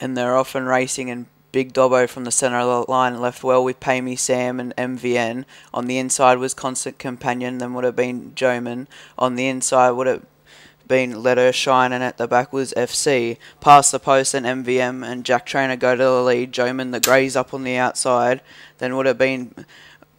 and they're often racing and Big Dobbo from the centre of the line left well with Pay Me Sam and MVN. On the inside was Constant Companion, then would have been Joman. On the inside would have been Let Her Shine, and at the back was FC. Past the post and MVM and Jack Trainer go to the lead. Joman the Greys up on the outside. Then would have been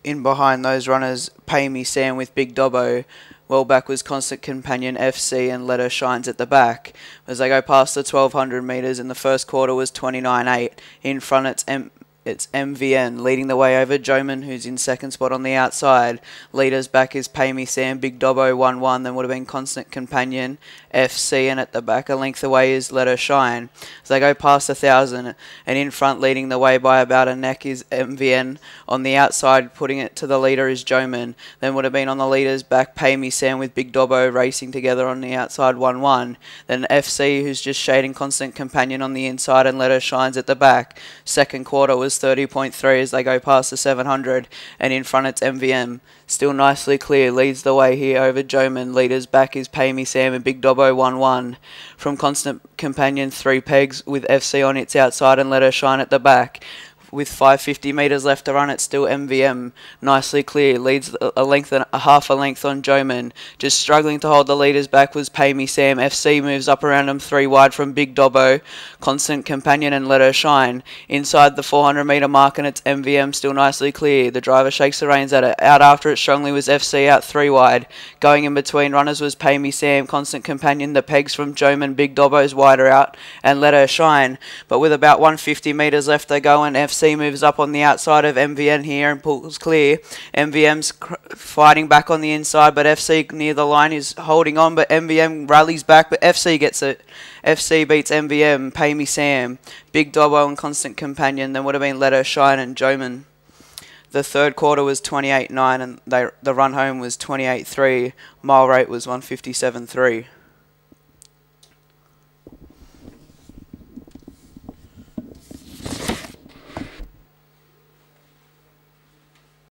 in behind those runners Pay Me Sam with Big Dobbo. Well back was Constant Companion FC and Let Her Shines at the back. As they go past the 1200 metres in the first quarter was 29.8. In front it's M- it's MVN leading the way over Joman, who's in second spot on the outside. Leaders back is Pay Me Sam, Big Dobbo 1 1, then would have been Constant Companion, FC, and at the back a length away is Let Her Shine. As they go past a thousand, and in front leading the way by about a neck is MVN. On the outside, putting it to the leader is Joman. Then would have been on the leaders back Pay Me Sam with Big Dobbo racing together on the outside 1 1. Then FC, who's just shading Constant Companion on the inside, and Let Her Shines at the back. Second quarter was 30.3 as they go past the 700, and in front it's MVM. Still nicely clear, leads the way here over Joman. Leaders back is Pay Me Sam and Big Dobbo 1 1. From Constant Companion, three pegs with FC on its outside and Let Her Shine at the back with 550 metres left to run, it's still MVM nicely clear. Leads a length and a half a length on Joman. Just struggling to hold the leaders back was Pay Me Sam. FC moves up around him three wide from Big Dobbo, Constant Companion, and Let Her Shine. Inside the 400 metre mark, and it's MVM still nicely clear. The driver shakes the reins at it. Out after it strongly was FC out three wide. Going in between runners was Pay Me Sam, Constant Companion. The pegs from Joman, Big Dobbo's wider out, and Let Her Shine. But with about 150 metres left they go, and FC moves up on the outside of MVN here and pulls clear. MVM's fighting back on the inside, but FC near the line is holding on, but MVM rallies back, but FC gets it. FC beats MVM, Pay Me Sam, Big Dobbo and Constant Companion, then would have been Let Her Shine and Joman. The third quarter was 28-9 and they, the run home was 28-3. Mile rate was 157-3.